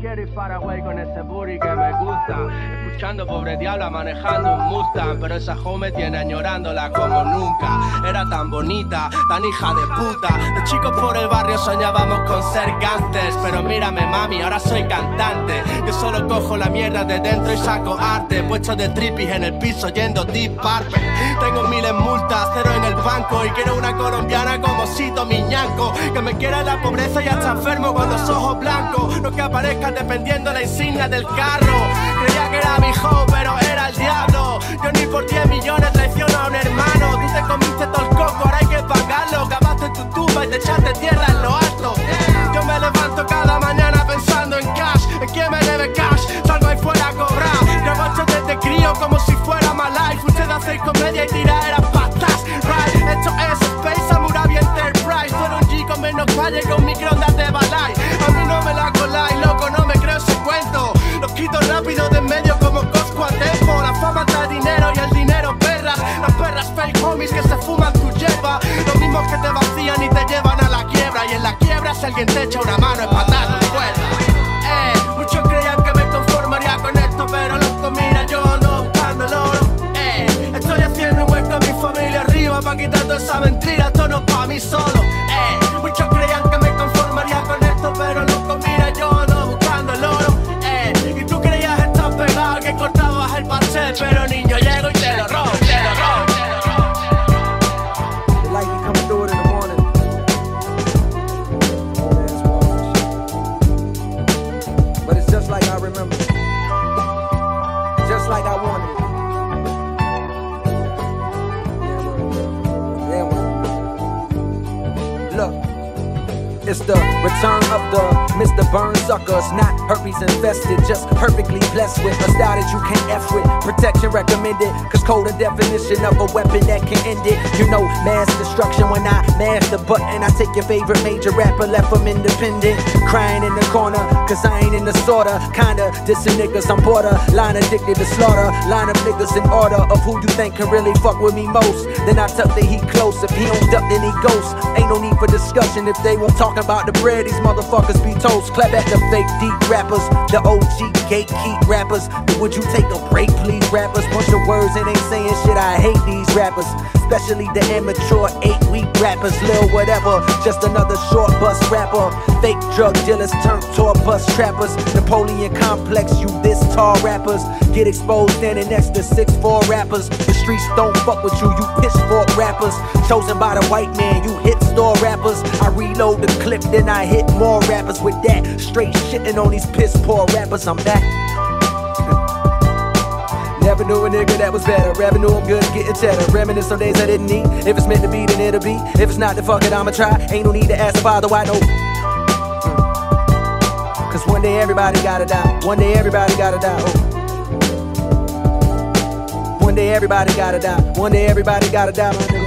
Quiero ir para Paraguay con ese booty que me gusta. Escuchando pobre diabla manejando un Mustang. Pero esa home tiene añorándola como nunca. Era tan bonita, tan hija de puta. De chicos por el barrio soñábamos con ser gangsters. Pero mírame, mami, ahora soy cantante. Yo solo cojo la mierda de dentro y saco arte. Puesto de trippies en el piso yendo deep purple. Tengo miles multas, cero en el banco. Y quiero una colombiana como Cito Miñanco. Que me quiera la pobreza y hasta enfermo con los ojos blancos. No que aparezcan dependiendo la insignia del carro. Creía que era mi hijo, pero era el diablo. Yo ni por 10 millones traiciono a un hermano. Tú te comiste todo el coco, ahora hay que pagarlo. Cavaste tu tumba y te echaste tierra solo. Look. It's the return of the Mr. Burn suckers, not herpes infested, just perfectly blessed with a style that you can't F with. Protection recommended, cause code a definition of a weapon that can end it. You know, mass destruction when I mash the button. I take your favorite major rapper, left them independent. Crying in the corner, cause I ain't in the sorta. Kinda dissing niggas, I'm borderline addicted to slaughter. Line of niggas in order of who you think can really fuck with me most. Then I tuck the heat close, if he don't duck, then he ghost. Ain't no need for discussion if they won't talk about the bread, these motherfuckers be toast. Clap at the fake deep rappers, the OG gatekeep rappers. But would you take a break, please, rappers? Bunch of words and ain't saying shit. I hate these rappers, especially the immature eight week rappers. Lil whatever, just another short bus rapper. Fake drug dealers turned tour bus trappers. Napoleon complex, you this tall rappers. Get exposed standing next to six four rappers. The streets don't fuck with you, you pitchfork rappers. Chosen by the white man, you hit store rappers. I reload the clip, then I hit more rappers with that. Straight shitting on these piss poor rappers, I'm back. Never knew a nigga that was better. Revenue, I'm good at getting cheddar. Reminisce on days I didn't eat. If it's meant to be, then it'll be. If it's not, then fuck it, I'ma try. Ain't no need to ask the father why no. Cause one day everybody gotta die. One day everybody gotta die. Oh. One day everybody gotta die. One day everybody gotta die.